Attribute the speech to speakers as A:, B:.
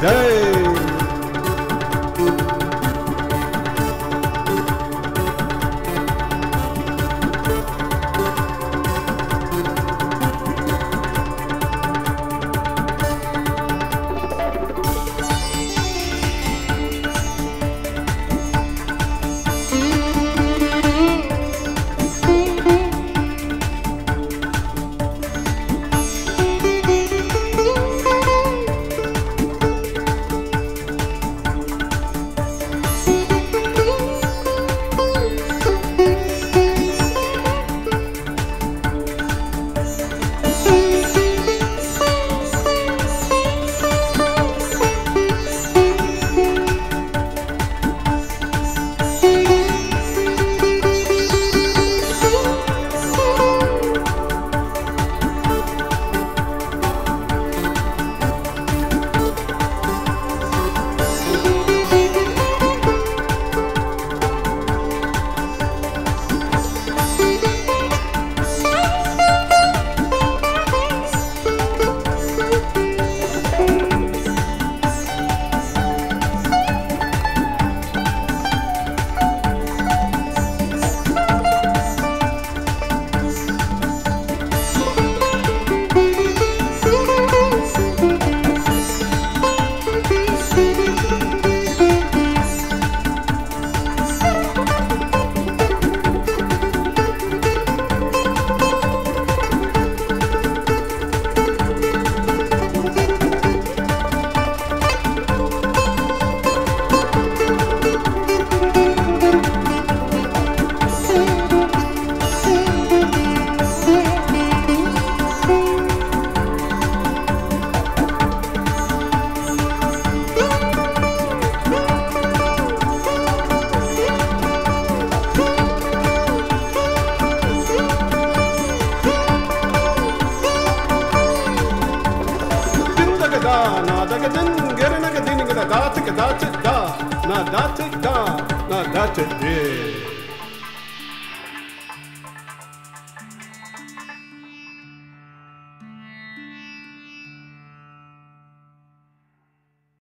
A: day. da, na da ga din, ga na ga din, ga da da da da da, na da da da, na da da da.